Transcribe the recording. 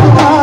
कुमारियाे